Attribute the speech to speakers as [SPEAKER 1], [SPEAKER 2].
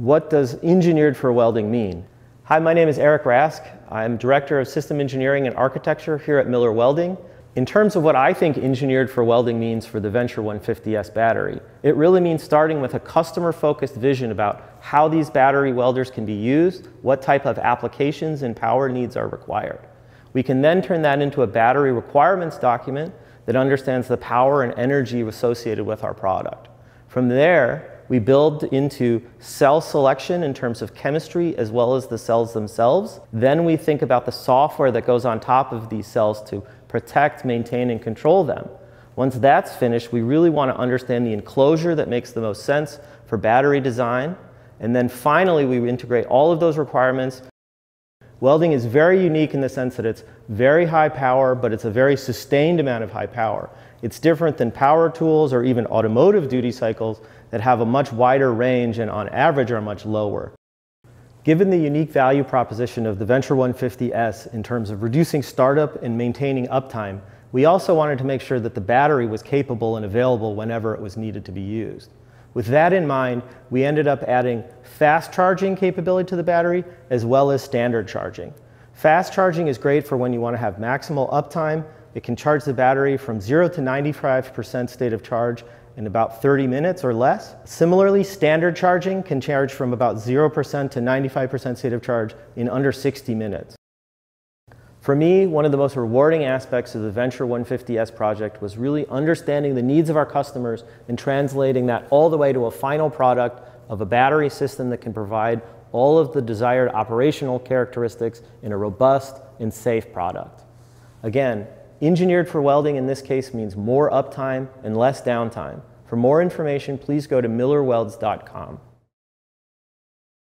[SPEAKER 1] what does engineered for welding mean? Hi, my name is Eric Rask. I'm Director of System Engineering and Architecture here at Miller Welding. In terms of what I think engineered for welding means for the Venture 150S battery, it really means starting with a customer-focused vision about how these battery welders can be used, what type of applications and power needs are required. We can then turn that into a battery requirements document that understands the power and energy associated with our product. From there, we build into cell selection in terms of chemistry as well as the cells themselves. Then we think about the software that goes on top of these cells to protect, maintain, and control them. Once that's finished, we really want to understand the enclosure that makes the most sense for battery design. And then finally, we integrate all of those requirements. Welding is very unique in the sense that it's very high power, but it's a very sustained amount of high power. It's different than power tools or even automotive duty cycles that have a much wider range and on average are much lower. Given the unique value proposition of the Venture 150S in terms of reducing startup and maintaining uptime, we also wanted to make sure that the battery was capable and available whenever it was needed to be used. With that in mind, we ended up adding fast charging capability to the battery as well as standard charging. Fast charging is great for when you want to have maximal uptime. It can charge the battery from 0 to 95% state of charge in about 30 minutes or less. Similarly, standard charging can charge from about 0% to 95% state of charge in under 60 minutes. For me, one of the most rewarding aspects of the Venture 150S project was really understanding the needs of our customers and translating that all the way to a final product of a battery system that can provide all of the desired operational characteristics in a robust and safe product. Again, Engineered for welding in this case means more uptime and less downtime. For more information, please go to millerwelds.com.